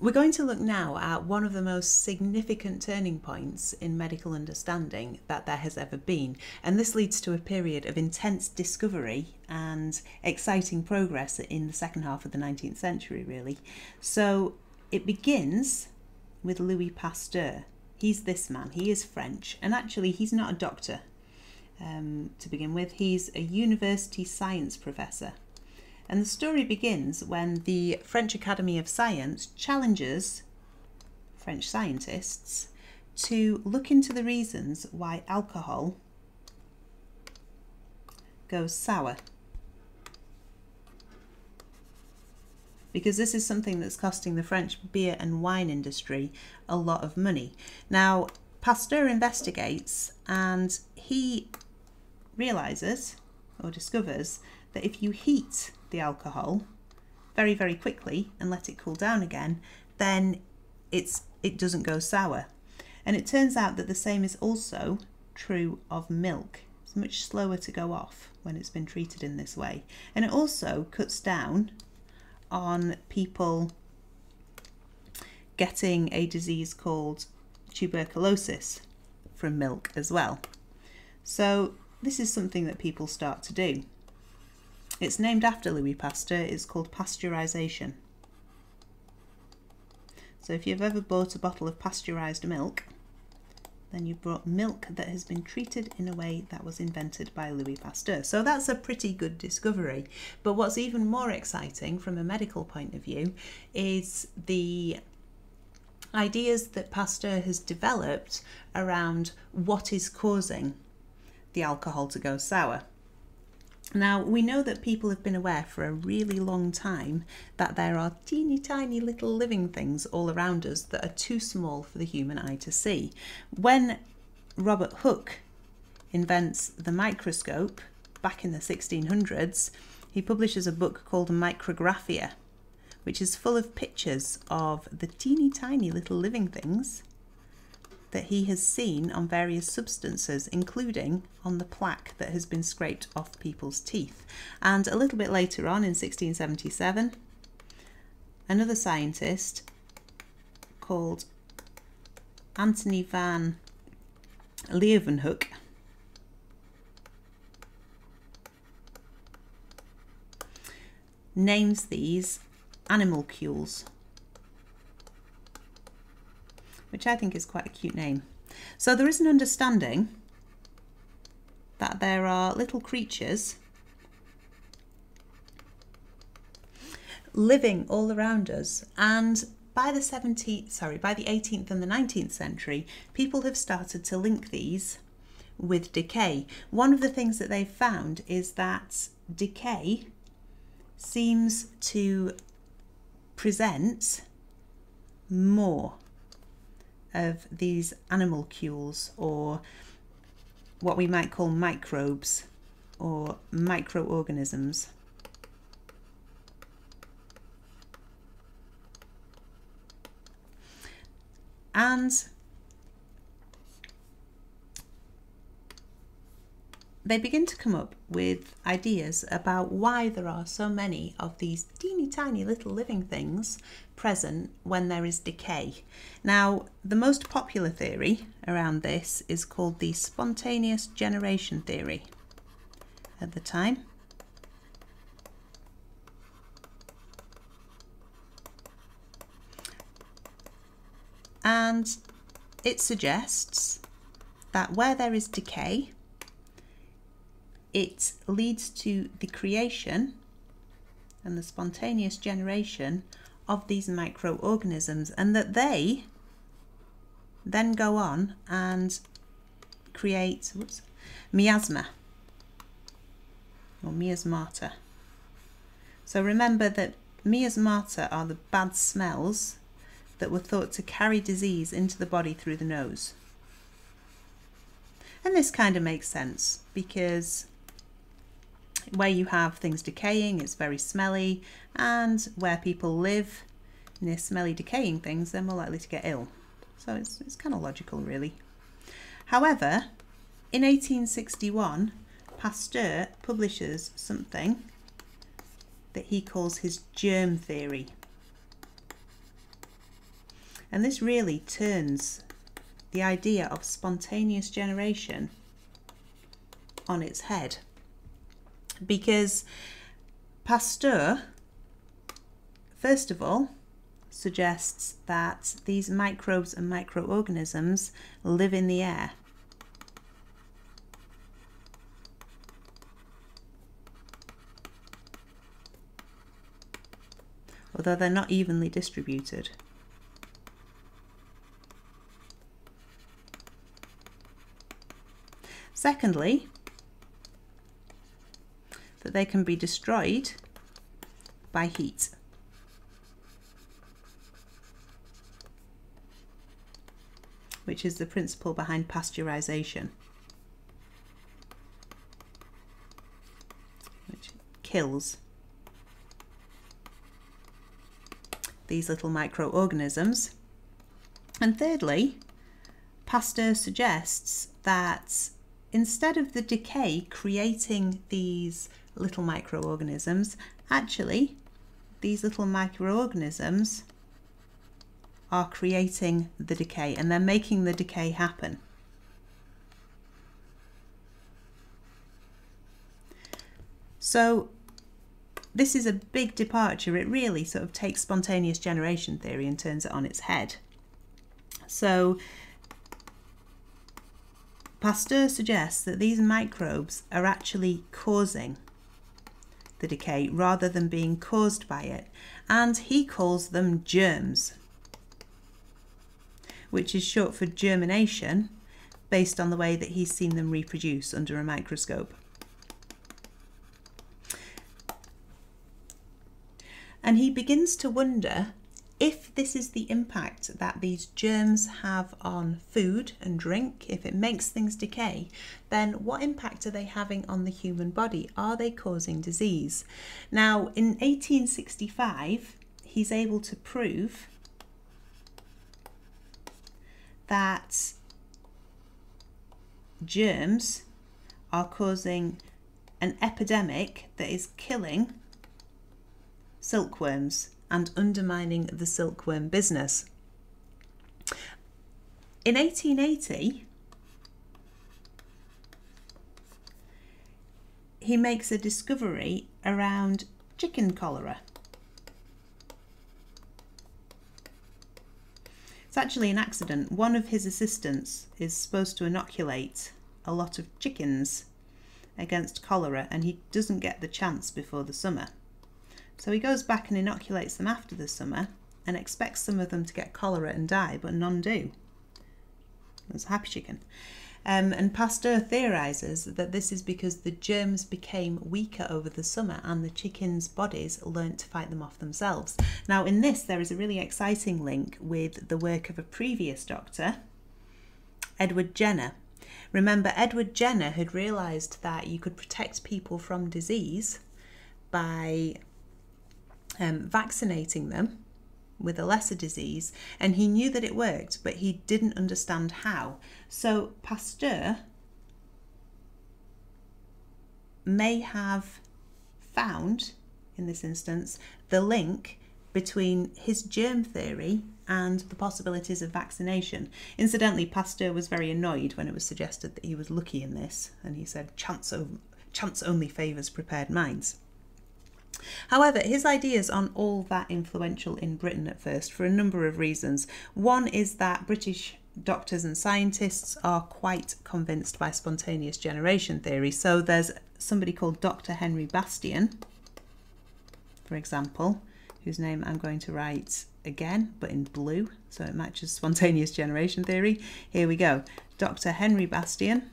We're going to look now at one of the most significant turning points in medical understanding that there has ever been, and this leads to a period of intense discovery and exciting progress in the second half of the 19th century, really. So it begins with Louis Pasteur. He's this man, he is French, and actually, he's not a doctor um, to begin with, he's a university science professor. And the story begins when the French Academy of Science challenges French scientists to look into the reasons why alcohol goes sour. Because this is something that's costing the French beer and wine industry a lot of money. Now, Pasteur investigates and he realizes or discovers that if you heat the alcohol very, very quickly and let it cool down again, then it's it doesn't go sour. And it turns out that the same is also true of milk. It's much slower to go off when it's been treated in this way. And it also cuts down on people getting a disease called tuberculosis from milk as well. So this is something that people start to do. It's named after Louis Pasteur. It's called pasteurisation. So if you've ever bought a bottle of pasteurised milk, then you bought milk that has been treated in a way that was invented by Louis Pasteur. So that's a pretty good discovery. But what's even more exciting from a medical point of view is the ideas that Pasteur has developed around what is causing the alcohol to go sour. Now, we know that people have been aware for a really long time that there are teeny tiny little living things all around us that are too small for the human eye to see. When Robert Hooke invents the microscope back in the 1600s, he publishes a book called Micrographia, which is full of pictures of the teeny tiny little living things that he has seen on various substances, including on the plaque that has been scraped off people's teeth. And a little bit later on in 1677, another scientist called Anthony van Leeuwenhoek names these animalcules which I think is quite a cute name. So there is an understanding that there are little creatures living all around us and by the 17th sorry by the 18th and the 19th century people have started to link these with decay one of the things that they've found is that decay seems to present more of these animalcules or what we might call microbes or microorganisms. And they begin to come up with ideas about why there are so many of these teeny tiny little living things present when there is decay. Now, the most popular theory around this is called the spontaneous generation theory at the time. And it suggests that where there is decay, it leads to the creation and the spontaneous generation of these microorganisms and that they then go on and create whoops, miasma or miasmata. So remember that miasmata are the bad smells that were thought to carry disease into the body through the nose. And this kind of makes sense because where you have things decaying, it's very smelly, and where people live near smelly, decaying things, they're more likely to get ill. So it's, it's kind of logical, really. However, in 1861, Pasteur publishes something that he calls his germ theory. And this really turns the idea of spontaneous generation on its head. Because Pasteur, first of all, suggests that these microbes and microorganisms live in the air. Although they're not evenly distributed. Secondly, that they can be destroyed by heat. which is the principle behind pasteurization, which kills these little microorganisms. And thirdly, Pasteur suggests that instead of the decay creating these little microorganisms, actually these little microorganisms are creating the decay and they're making the decay happen. So this is a big departure. It really sort of takes spontaneous generation theory and turns it on its head. So Pasteur suggests that these microbes are actually causing the decay rather than being caused by it. And he calls them germs which is short for germination, based on the way that he's seen them reproduce under a microscope. And he begins to wonder if this is the impact that these germs have on food and drink, if it makes things decay, then what impact are they having on the human body? Are they causing disease? Now, in 1865, he's able to prove that germs are causing an epidemic that is killing silkworms and undermining the silkworm business. In 1880, he makes a discovery around chicken cholera. It's actually an accident. One of his assistants is supposed to inoculate a lot of chickens against cholera and he doesn't get the chance before the summer. So he goes back and inoculates them after the summer and expects some of them to get cholera and die, but none do. That's a happy chicken. Um, and Pasteur theorizes that this is because the germs became weaker over the summer and the chickens' bodies learnt to fight them off themselves. Now, in this, there is a really exciting link with the work of a previous doctor, Edward Jenner. Remember, Edward Jenner had realised that you could protect people from disease by um, vaccinating them with a lesser disease, and he knew that it worked, but he didn't understand how. So Pasteur may have found, in this instance, the link between his germ theory and the possibilities of vaccination. Incidentally, Pasteur was very annoyed when it was suggested that he was lucky in this, and he said, chance, chance only favours prepared minds. However, his ideas aren't all that influential in Britain at first for a number of reasons. One is that British doctors and scientists are quite convinced by spontaneous generation theory. So there's somebody called Dr. Henry Bastian, for example, whose name I'm going to write again, but in blue, so it matches spontaneous generation theory. Here we go. Dr. Henry Bastian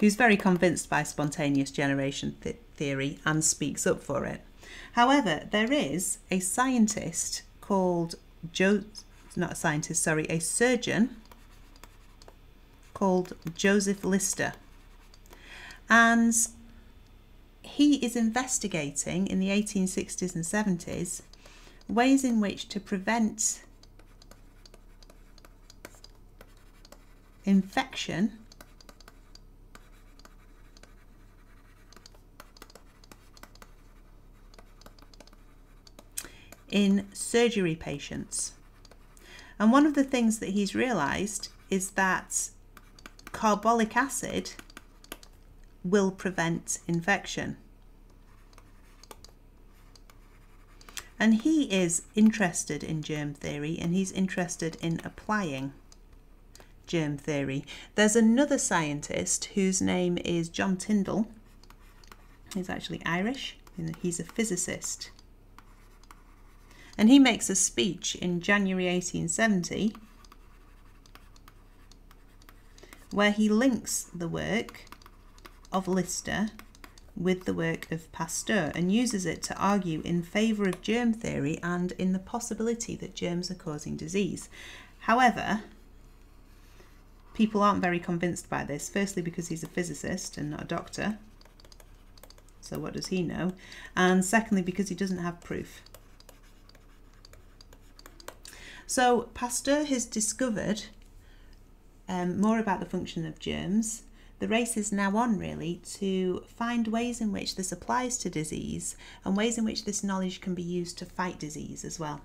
who's very convinced by spontaneous generation th theory and speaks up for it. However, there is a scientist called Joe, not a scientist, sorry, a surgeon called Joseph Lister. And he is investigating in the 1860s and 70s ways in which to prevent infection in surgery patients. And one of the things that he's realised is that carbolic acid will prevent infection. And he is interested in germ theory and he's interested in applying germ theory. There's another scientist whose name is John Tyndall. He's actually Irish and he's a physicist. And he makes a speech in January 1870 where he links the work of Lister with the work of Pasteur and uses it to argue in favour of germ theory and in the possibility that germs are causing disease. However, people aren't very convinced by this, firstly because he's a physicist and not a doctor, so what does he know? And secondly because he doesn't have proof. So Pasteur has discovered um, more about the function of germs the race is now on really to find ways in which this applies to disease and ways in which this knowledge can be used to fight disease as well.